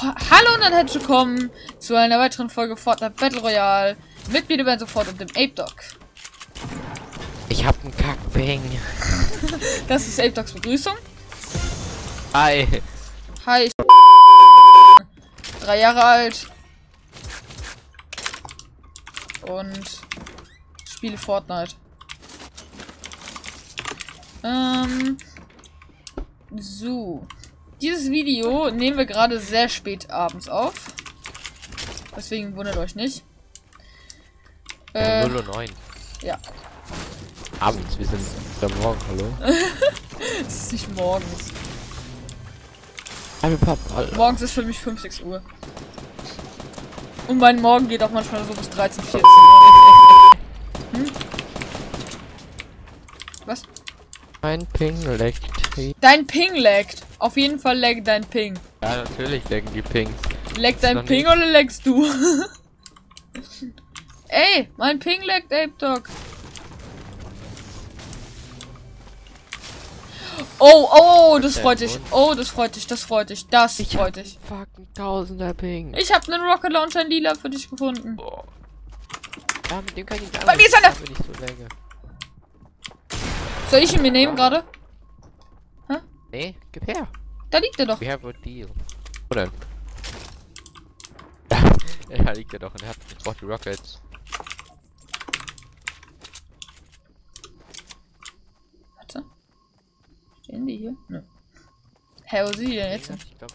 Hallo und herzlich willkommen zu einer weiteren Folge Fortnite Battle Royale mit mir werden sofort und dem Ape Dog. Ich hab einen Kackping. Das ist Ape Dogs Begrüßung. Hi. Hi. Ich drei Jahre alt. Und spiele Fortnite. Ähm. So. Dieses Video nehmen wir gerade sehr spät abends auf. Deswegen wundert euch nicht. Äh, Äh, 0 und 9. ja. Abends, wir sind am Morgen, hallo. es ist nicht morgens. Morgens ist für mich 5, 6 Uhr. Und mein Morgen geht auch manchmal so bis 13, 14 Hm? Was? Mein Ping leckt. Dein Ping laggt. Auf jeden Fall laggt dein Ping. Ja, natürlich lecken die Pings. Laggt dein Ping nicht. oder laggst du? Ey, mein Ping laggt, Ape Dog. Oh, oh, das Der freut dich. Oh, das freut dich, das freut dich, das Ich freut hab dich. fucking tausender Ping. Ich habe einen Rocket Launcher in lila für dich gefunden. Boah. Ja, mit dem kann ich gar Bei mir ist einer! So. Soll ich ihn mir nehmen gerade? Nee, gib her. Da liegt er doch. We have a deal. Wo denn? Ja, da liegt er doch und er hat ich die Rockets. Warte. Stehen die hier? Nö. Hä, wo sind die denn jetzt? Ich glaub,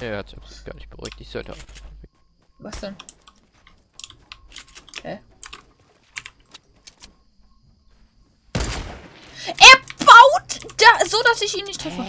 ja, er hat sich gar nicht beruhigt. Ich sollte auf. Was denn? Hä? Er da so, dass ich ihn nicht treffe.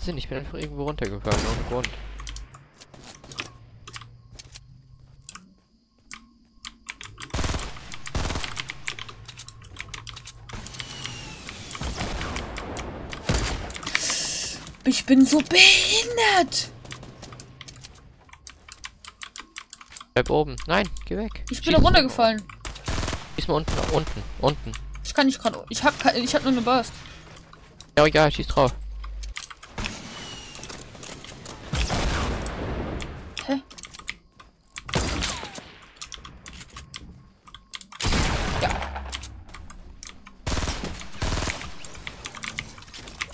Sinn, ich bin einfach irgendwo runtergefallen, ohne Grund. Ich bin so behindert. Bleib oben. Nein, geh weg. Ich Schieß bin mal runtergefallen. Unten. Schieß mal unten, unten, unten. Ich kann nicht gerade. Ich hab ich hab nur eine Burst. Ja, ja, schieß drauf. Hä? Ja.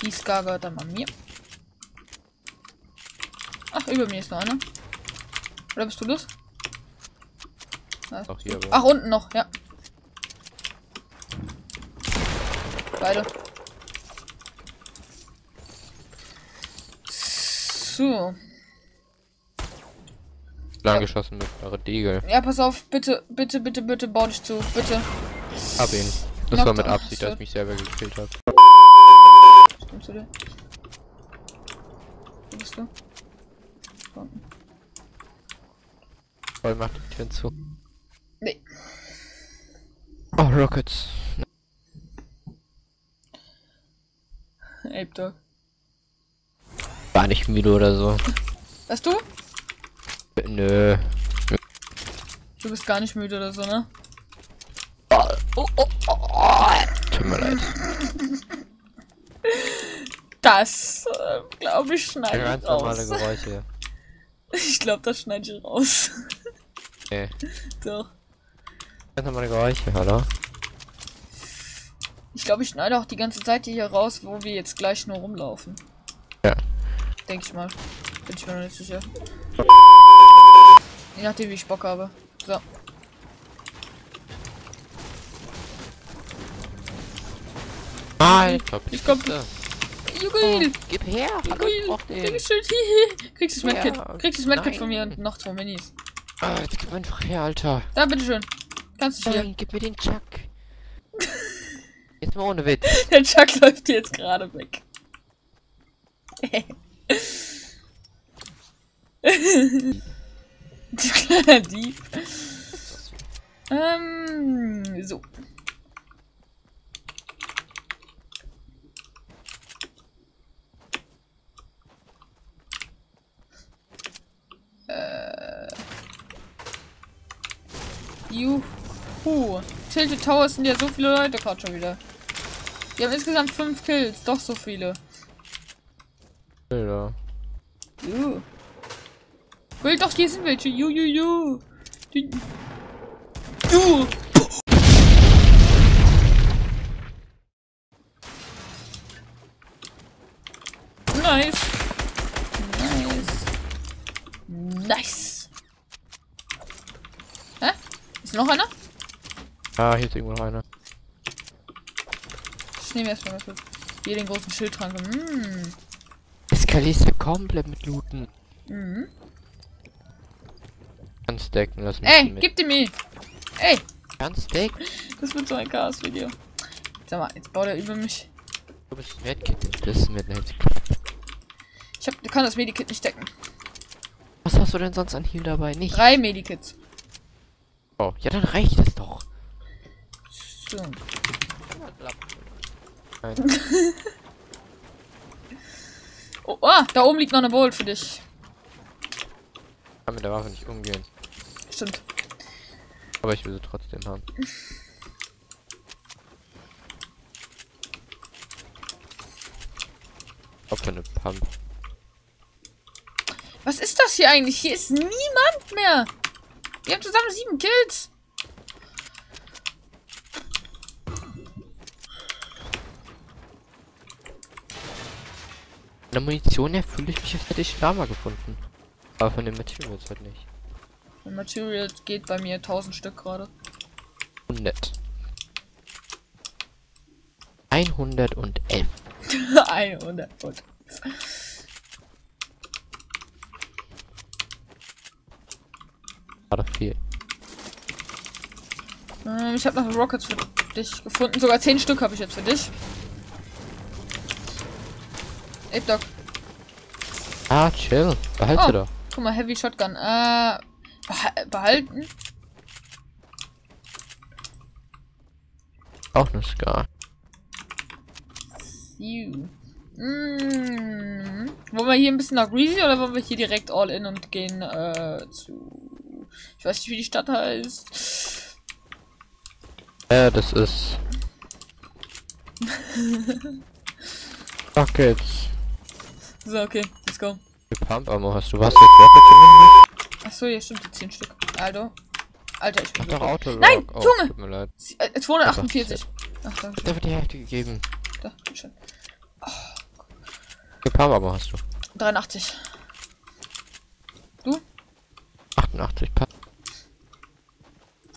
Die Ska gehört dann mal mir. Ach, über mir ist noch einer. Oder bist du das? Ach, hier. Ach, unten noch, ja. Beide. So. Lang geschossen mit eurer Degel. Ja, pass auf, bitte, bitte, bitte, bitte, bau dich zu, bitte. Hab ihn. Das Knocked war mit. Absicht, dass So. ich mich selber gekillt habe. Stimmst du dir? Wo bist du? Unten. Voll macht die Türen zu. Nee. Oh, Rockets. Ape Dog. War nicht müde oder so. Weißt du? Nö. Du bist gar nicht müde oder so, ne? Tut mir leid. Das, äh, glaube ich, schneide Ganz ich normale raus. Geräusche. Ich glaube, das schneide ich raus. Nee. Doch. Ganz normale Geräusche, oder? Ich glaube, ich schneide auch die ganze Seite hier raus, wo wir jetzt gleich nur rumlaufen. Ja. Denke ich mal. Bin ich mir noch nicht sicher. Je nachdem, wie ich Bock habe. So. Alter, Ich komm- Piste. Jubil! Gib her! Den. Dankeschön. Kriegst das Ja, Medkit. Kriegst das Medkit von mir nein. und noch zwei Minis. Ah, jetzt gib einfach her, Alter. Da, bitteschön. Kannst du hier. Nein, gib mir den Chuck. Jetzt mal ohne Witz. Der Chuck läuft jetzt gerade weg. Die kleiner Dieb. Ähm, so. Äh. Juhu. Tilted Towers sind ja so viele Leute gerade schon wieder. Wir haben insgesamt fünf Kills. Doch so viele. Ja. Juh. Will doch, hier sind welche. Ju, ju, ju. Die- Ju. Nice. Nice. Nice. Hä? Ist noch einer? Ah, hier ist irgendwo noch einer. Ich nehme erstmal was mit. Hier den großen Schildtrank. Mm. Eskalierst du komplett mit Looten. Mhm. Kannst stacken lassen. Ey, gib die mir. Ey, Kannst stacken? das wird so ein Chaos-Video. Sag mal, jetzt baut er über mich. Du bist ein Medkit. Das ist mit einem Ich hab, kann das Medikit nicht decken. Was hast du denn sonst an Heal dabei? Nicht. Drei Medikits. Oh, ja, dann reicht es doch. Nein. Oh, ah, da oben liegt noch eine Bolt für dich. kann mit der Waffe nicht umgehen. Stimmt. Aber ich will sie trotzdem haben. Ob für eine Pump. Was ist das hier eigentlich? Hier ist niemand mehr. Wir haben zusammen sieben Kills. Der Munition her fühle ich mich, als hätte ich Lama gefunden. Aber von den Materials halt nicht. Und Materials geht bei mir 1000 Stück gerade. 100. 111. 100. Gut. War doch viel. Ähm, ich habe noch Rockets für dich gefunden. Sogar 10 Stück habe ich jetzt für dich. Ey, Doc. Ah, chill. Behalte Oh. doch. Guck mal, Heavy Shotgun. Äh, beha behalten? Auch eine Scar. You. Mm. Wollen wir hier ein bisschen nach Greasy oder wollen wir hier direkt all in und gehen äh, zu. Ich weiß nicht, wie die Stadt heißt. Ja, das ist. Rockets. So, okay, let's go. Pump Ammo hast du. Was jetzt Rockets im Inventar? Achso, hier stimmt die 10 Stück. Alter. Alter, ich bin doch. Auto. Nein, oh, Junge! Tut mir leid. Äh, 248. Ach, danke Da wird die Hälfte gegeben. Da, schön. Die Pump Ammo hast du. 83. 88 Pump.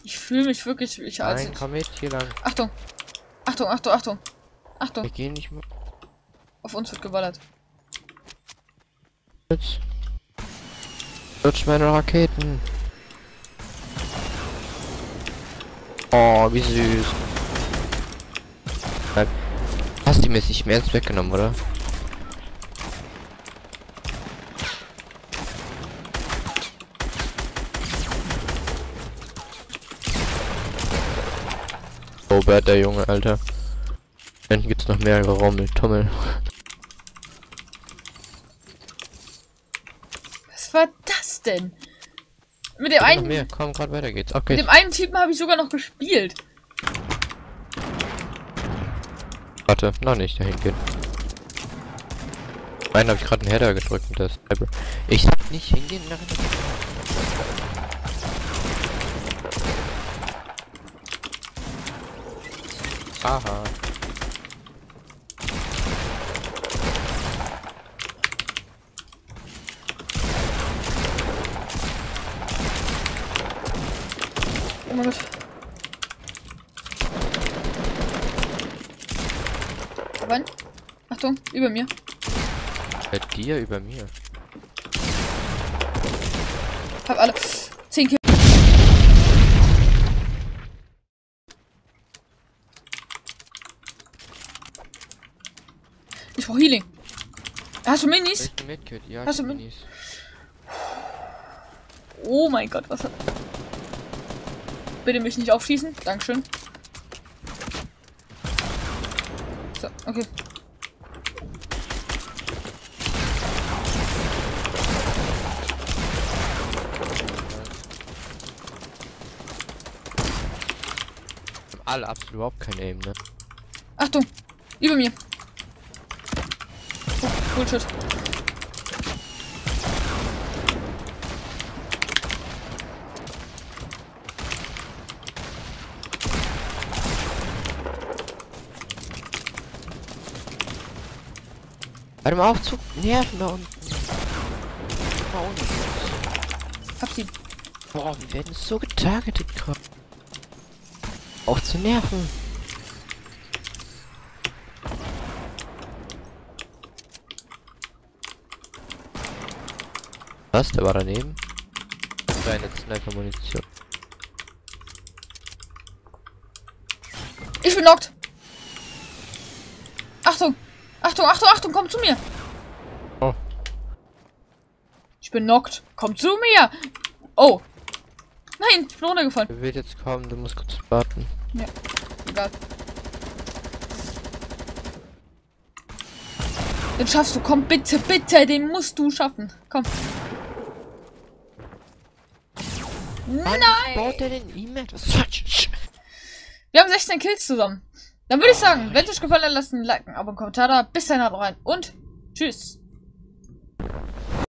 Ich fühle mich wirklich ich als. Nein, komm mit hier lang. Achtung. Achtung, Achtung, Achtung. Achtung, Wir gehen nicht mehr. auf uns wird geballert. Jetzt. Lutsch meine Raketen. Oh, wie süß. Bleib. Hast du mir nicht mehr ins weggenommen, oder? Robert, der Junge, Alter. Hinten gibt's noch mehr Gerommel, Tommel. Was war das denn? Mit dem einen, mehr, komm, gerade weiter geht's. mit Okay. dem einen Typen habe ich sogar noch gespielt. Warte, noch nicht dahin gehen. Nein, habe ich gerade einen Header gedrückt mit der Sniper. Ich sag nicht hingehen, nach Aha. Oh mein Gott. Wann? Achtung, über mir. Bei dir über mir. Hab alle. 10 Kill. Ich brauch Healing. Hast du Minis? Ja, Hast du Minis. Oh mein Gott, was hat. Bitte mich nicht aufschießen. Dankeschön. So, okay. Haben alle absolut überhaupt kein Aim, ne? Achtung. Über mir. Oh, Bullshit. Warte mal auf zu nerven da unten. Hab sie. Boah, wir werden so getargetet gerade. Auch zu nerven. Was? Der war daneben? Kleine Sniper-Munition. Ich bin knockt. Achtung. Achtung, Achtung, komm zu mir. Oh. Ich bin knockt. Komm zu mir. Oh. Nein, ich bin runtergefallen. Der wird jetzt kommen, du musst kurz warten. Egal. Den schaffst du. Komm, bitte, bitte. Den musst du schaffen. Komm. Nein. Baut der denn E-Mail? Was? Wir haben 16 Kills zusammen. Dann würde ich sagen, wenn es euch gefallen hat, lasst ein Like, ein Abo, einen Kommentar da. Bis dann, haut rein und tschüss.